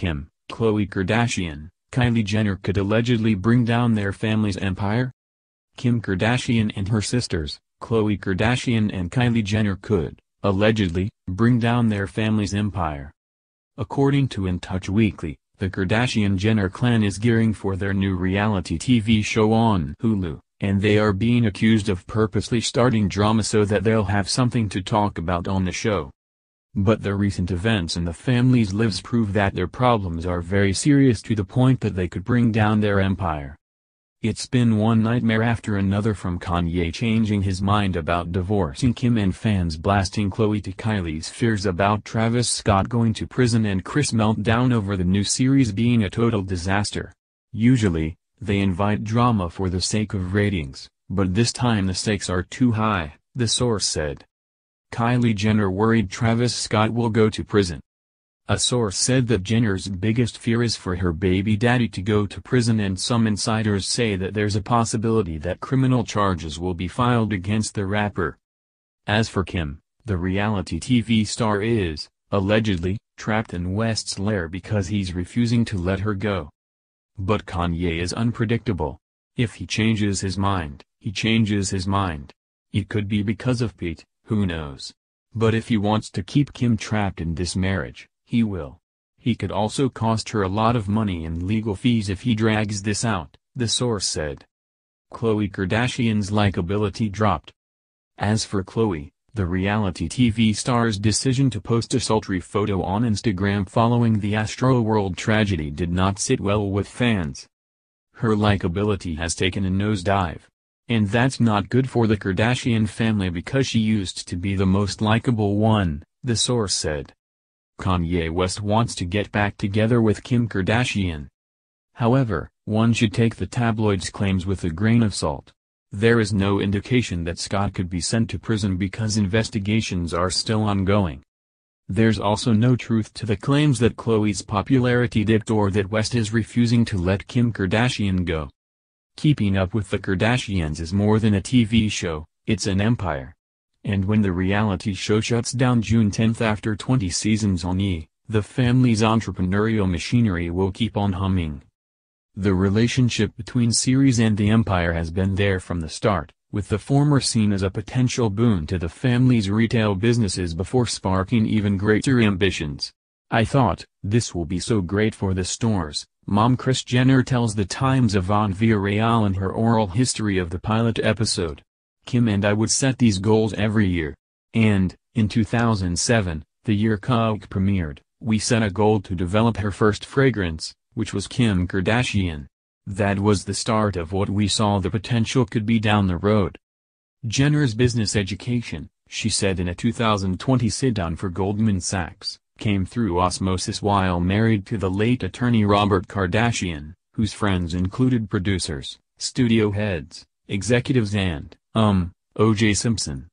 Kim, Khloe Kardashian, Kylie Jenner could allegedly bring down their family's empire? Kim Kardashian and her sisters, Khloe Kardashian and Kylie Jenner could, allegedly, bring down their family's empire. According to In Touch Weekly, the Kardashian-Jenner clan is gearing for their new reality TV show on Hulu, and they are being accused of purposely starting drama so that they'll have something to talk about on the show. But the recent events in the family's lives prove that their problems are very serious to the point that they could bring down their empire. It's been one nightmare after another from Kanye changing his mind about divorcing Kim and fans blasting Khloe to Kylie's fears about Travis Scott going to prison and Kris meltdown over the new series being a total disaster. Usually, they invite drama for the sake of ratings, but this time the stakes are too high, the source said. Kylie Jenner worried Travis Scott will go to prison. A source said that Jenner's biggest fear is for her baby daddy to go to prison and some insiders say that there's a possibility that criminal charges will be filed against the rapper. As for Kim, the reality TV star is, allegedly, trapped in West's lair because he's refusing to let her go. But Kanye is unpredictable. If he changes his mind, he changes his mind. It could be because of Pete, who knows. But if he wants to keep Kim trapped in this marriage, he will. He could also cost her a lot of money in legal fees if he drags this out, the source said. Khloe Kardashian's likability dropped. As for Khloe, the reality TV star's decision to post a sultry photo on Instagram following the Astroworld tragedy did not sit well with fans. Her likability has taken a nosedive. And that's not good for the Kardashian family because she used to be the most likable one, the source said. Kanye West wants to get back together with Kim Kardashian. However, one should take the tabloid's claims with a grain of salt. There is no indication that Scott could be sent to prison because investigations are still ongoing. There's also no truth to the claims that Khloe's popularity dipped or that West is refusing to let Kim Kardashian go. Keeping Up with the Kardashians is more than a TV show, it's an empire. And when the reality show shuts down June 10 after 20 seasons on E!, the family's entrepreneurial machinery will keep on humming. The relationship between series and the empire has been there from the start, with the former seen as a potential boon to the family's retail businesses before sparking even greater ambitions. I thought, this will be so great for the stores, mom Kris Jenner tells the Times Yvonne Villarreal in her oral history of the pilot episode. Kim and I would set these goals every year. And, in 2007, the year Coke premiered, we set a goal to develop her first fragrance, which was Kim Kardashian. That was the start of what we saw the potential could be down the road. Jenner's business education, she said in a 2020 sit-down for Goldman Sachs, came through osmosis while married to the late attorney Robert Kardashian, whose friends included producers, studio heads, executives and, um, O.J. Simpson.